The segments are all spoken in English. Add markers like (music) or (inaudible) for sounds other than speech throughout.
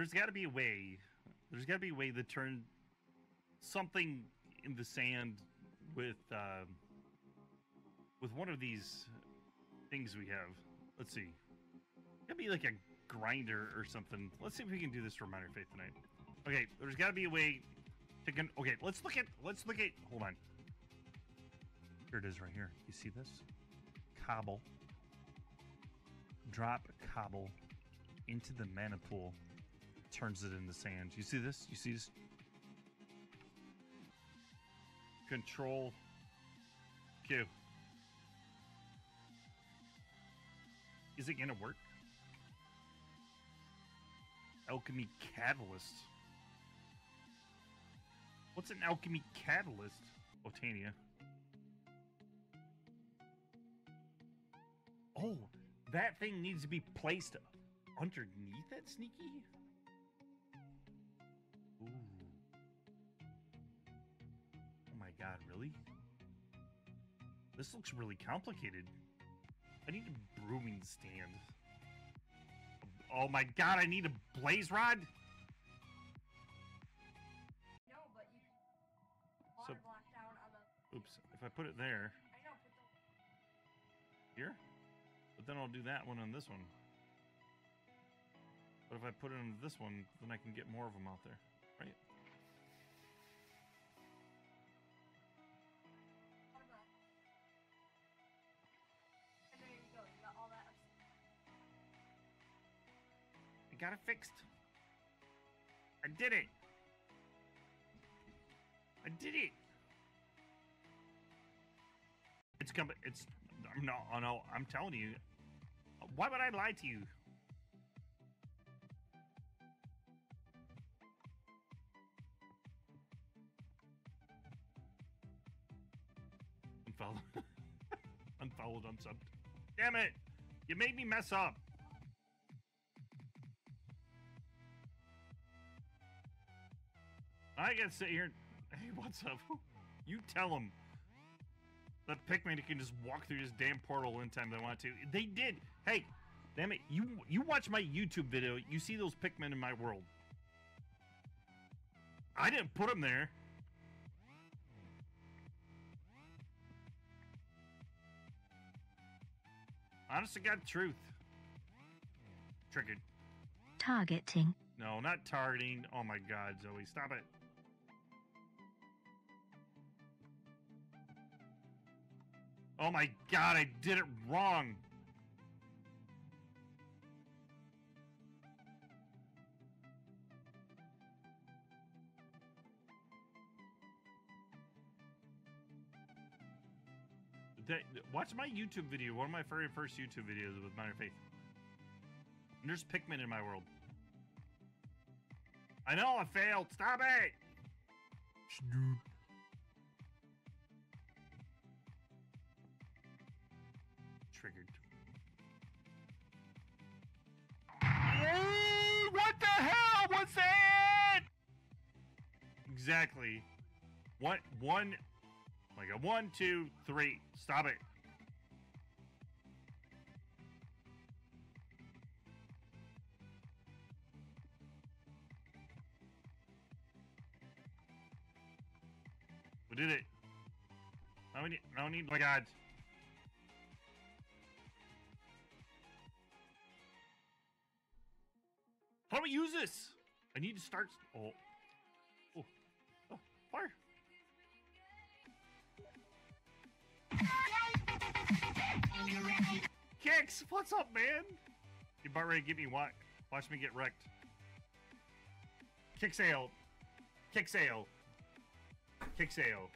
there's got to be a way. There's got to be a way to turn something in the sand with uh, with one of these things we have. Let's see. Gotta be like a grinder or something. Let's see if we can do this for minor faith tonight. Okay, there's got to be a way to con- Okay, let's look at. Let's look at. Hold on. Here it is, right here. You see this? Cobble. Drop cobble into the mana pool. Turns it into sand. You see this? You see this? Control Q. Is it gonna work? Alchemy Catalyst. What's an alchemy catalyst? Botania. Oh, that thing needs to be placed underneath that Sneaky? God, really? This looks really complicated. I need a brewing stand. Oh my god, I need a blaze rod? No, but you So- block down on the. Oops, if I put it there, I know, put the. here? But then I'll do that one on this one. But if I put it on this one, then I can get more of them out there, right? Got it fixed. I did it. I did it. It's coming. It's no, oh no. I'm telling you. Why would I lie to you? Unfollowed. (laughs) Unfollowed. Unsubbed. Damn it! You made me mess up. I gotta sit here. and- Hey, what's up? (laughs) You tell them that Pigmen can just walk through this damn portal anytime they want to. They did. Hey, damn it! You you watch my YouTube video. You see those Pigmen in my world. I didn't put them there. Honest to God, truth. Triggered. Targeting. No, not targeting. Oh my god, Zoe, stop it. Oh my god, I did it wrong. That, watch my YouTube video, one of my very first YouTube videos with Minor Faith. There's Pigmen in my world. I know I failed. Stop it. Snoop. Exactly. What one? Like a one, two, three. Stop it. We did it. Now need. Now need. My God. How do we use this? I need to start. Oh. Fire. Kicks, what's up, man? You about ready to get me what? Watch me get wrecked. Kick sale. Kick sale. Kick sale.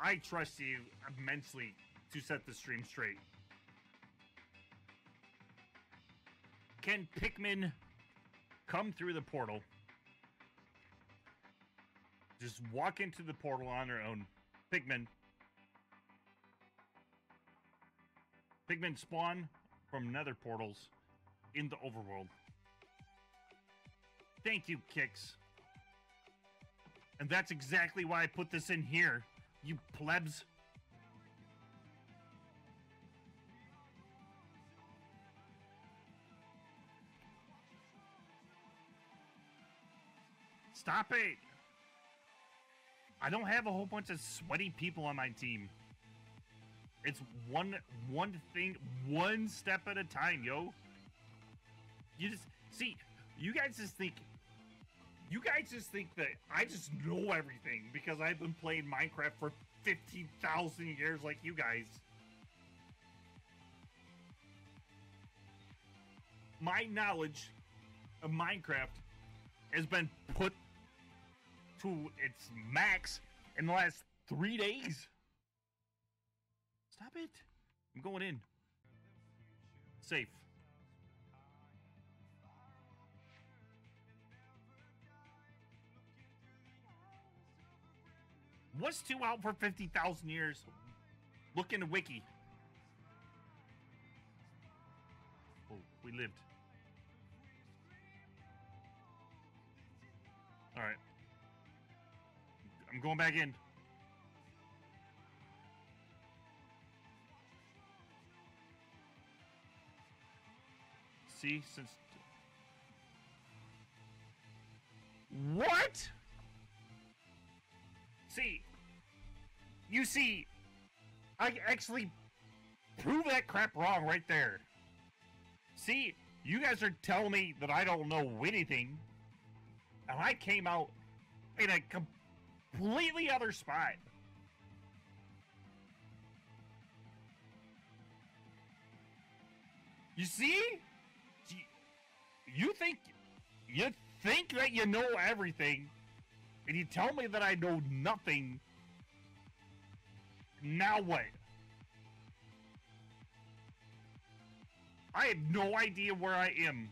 I trust you immensely to set the stream straight. Can Pigmen come through the portal? Just walk into the portal on their own. Pigmen. Pigmen spawn from nether portals in the overworld. Thank you, Kix. And that's exactly why I put this in here, you plebs. Stop it! I don't have a whole bunch of sweaty people on my team. It's one one thing, one step at a time, yo. You just see, you guys just think you guys just think that I just know everything because I've been playing Minecraft for 15,000 years like you guys. My knowledge of Minecraft has been put to its max in the last three days. Stop it. I'm going in. Safe. What's two out for 50,000 years? Look in the wiki. Oh, we lived. All right. I'm going back in. See, since. What? See, you see, I actually prove that crap wrong right there. See, you guys are telling me that I don't know anything, and I came out in a completely other spot. You see? You think you think that you know everything, and you tell me that I know nothing. Now what? I have no idea where I am.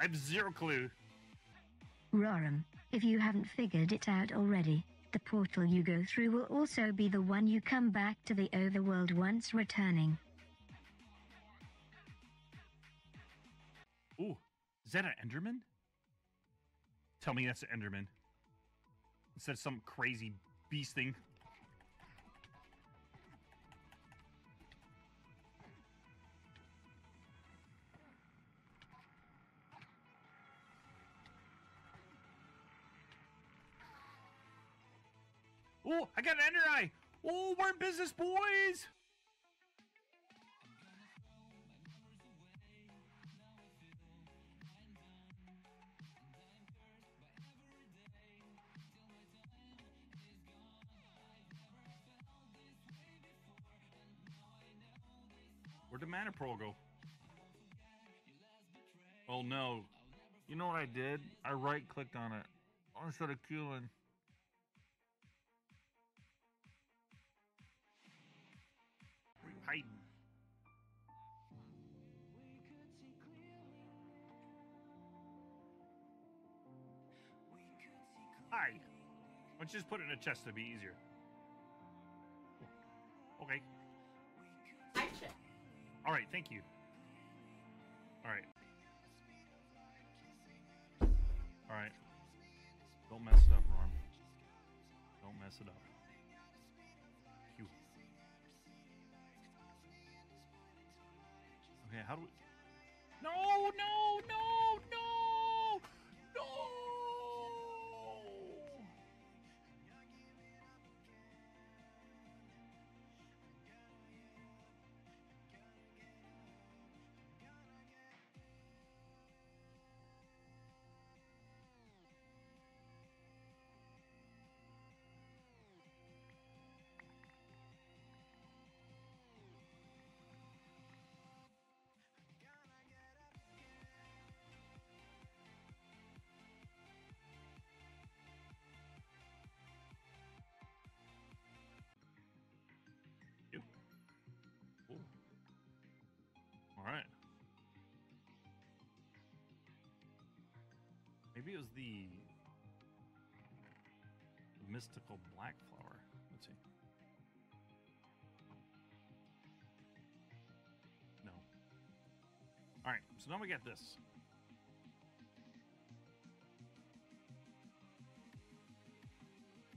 I have zero clue. Rorum, if you haven't figured it out already, the portal you go through will also be the one you come back to the overworld once returning. Ooh, is that an Enderman? Tell me that's an Enderman. Instead of some crazy beast thing. I got an ender eye. Oh, we're in business, boys. Where'd the mana pearl go? Oh no. You know what I did? I right clicked on it instead of queuing. Hiding. Hi. Why don't you just put it in a chest to be easier? Okay. All right, thank you. All right. All right. Don't mess it up, Norm. Don't mess it up. How do we? Maybe it was the, mystical black flower. Let's see. No. All right. So now we got this.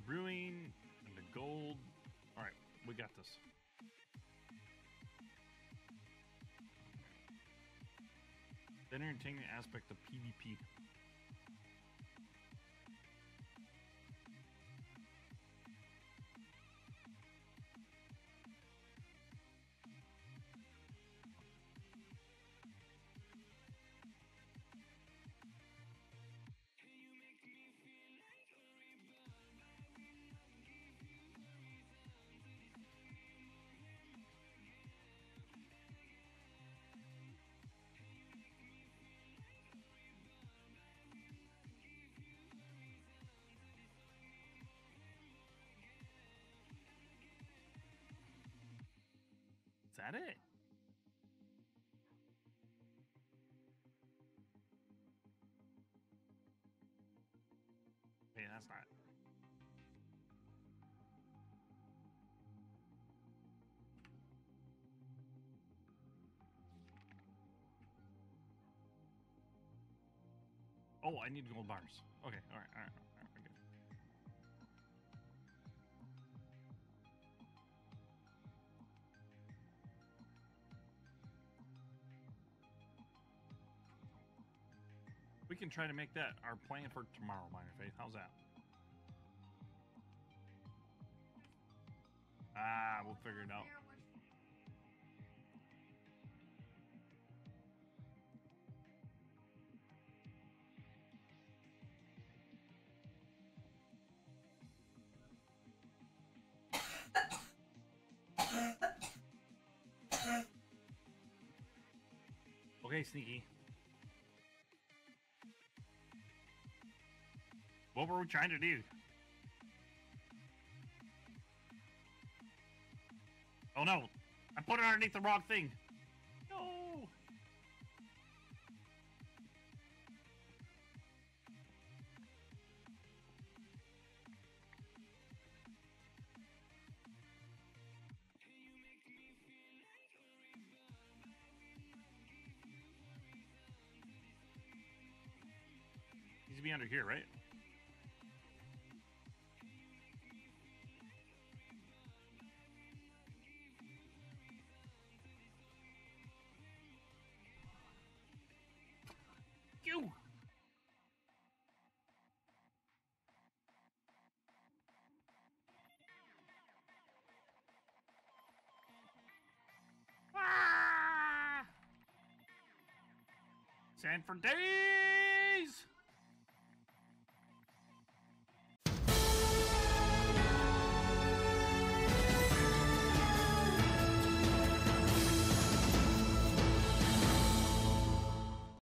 Brewing and the gold. All right, we got this. The entertainment aspect of PvP. That it? Hey, that's not. Oh, I need gold bars. Okay, all right, all right, We can try to make that our plan for tomorrow, Minor Faith. How's that? Ah, we'll figure it out. Okay, sneaky. What were we trying to do? Oh no! I put it underneath the wrong thing! No! Be under here, right? Sand for days!